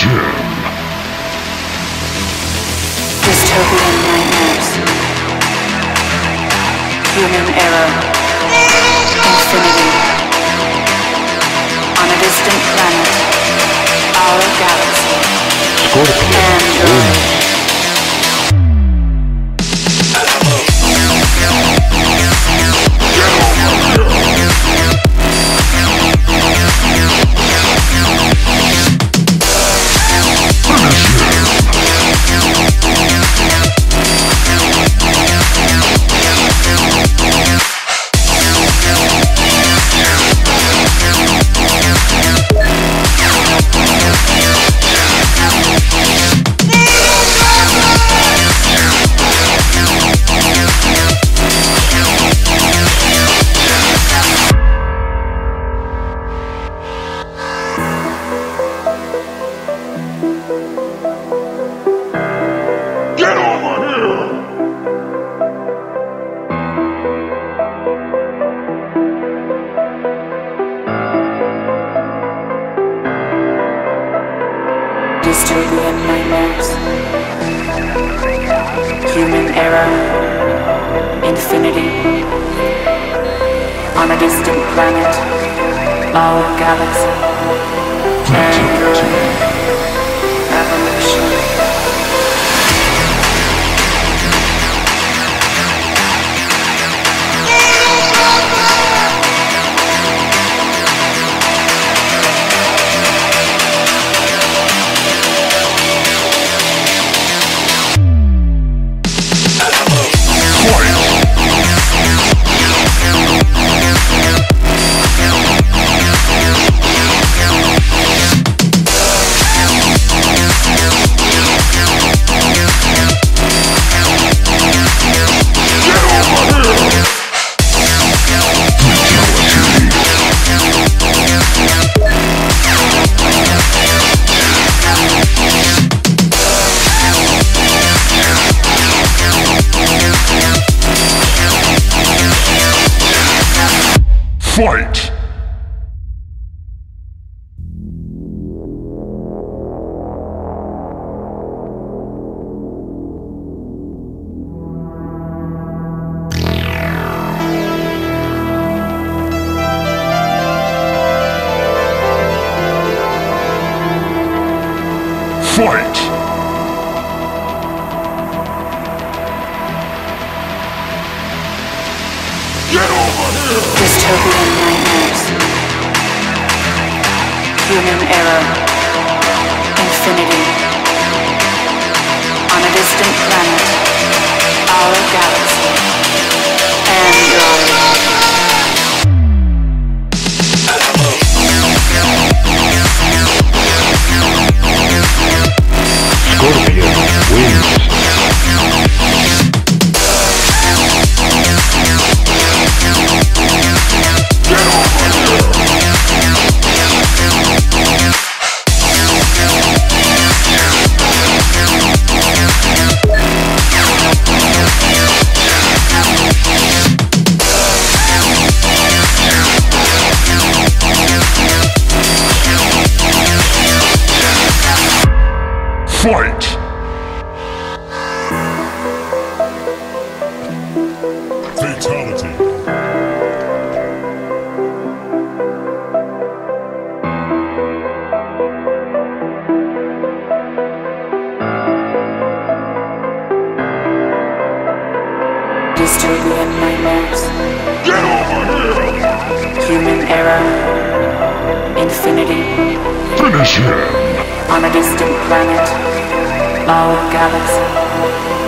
Dystopian nightmares. Human error. Infinity. On a distant planet. Our galaxy. Android. Human error. Infinity. On a distant planet. Our galaxy. Android. Fight! Fight! Get over! Dystopian nightmares. Human error. Infinity. On a distant planet. Our galaxy. Android. Fight! Fatality. Dystopian nightmares. Get over here! Human error. Infinity. Finish him! On a distant planet. Our galaxy.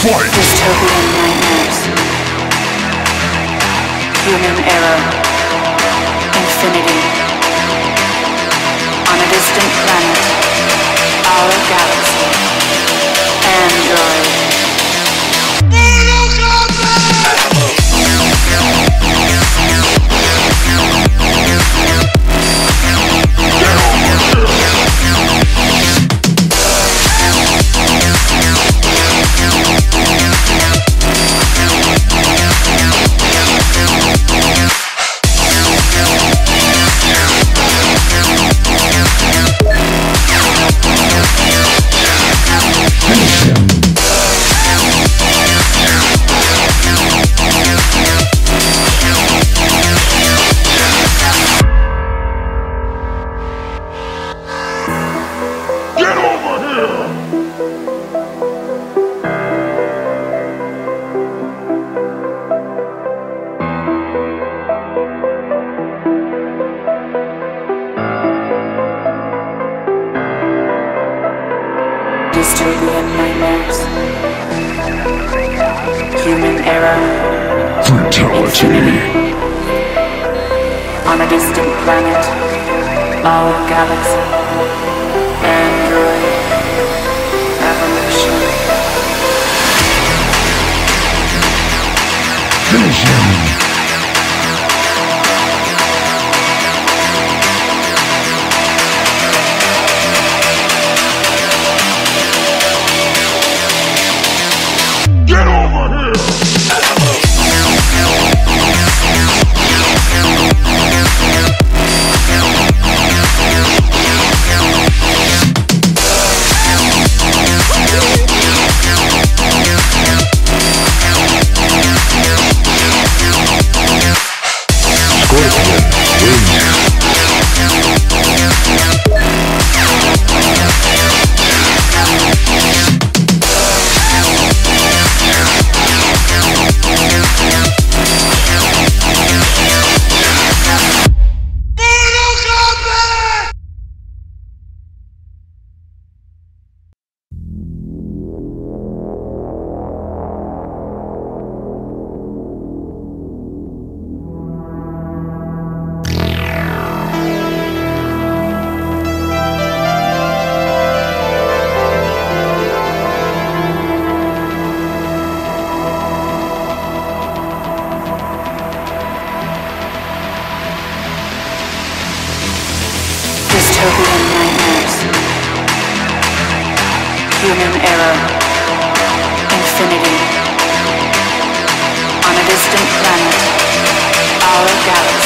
Dystopian nightmares. Human error. Infinity. On a distant planet. Our galaxy. Android. Nightmares. Human error. Fatality. On a distant planet. Our galaxy. Android. Evolution. Human error. Infinity. On a distant planet. Our galaxy.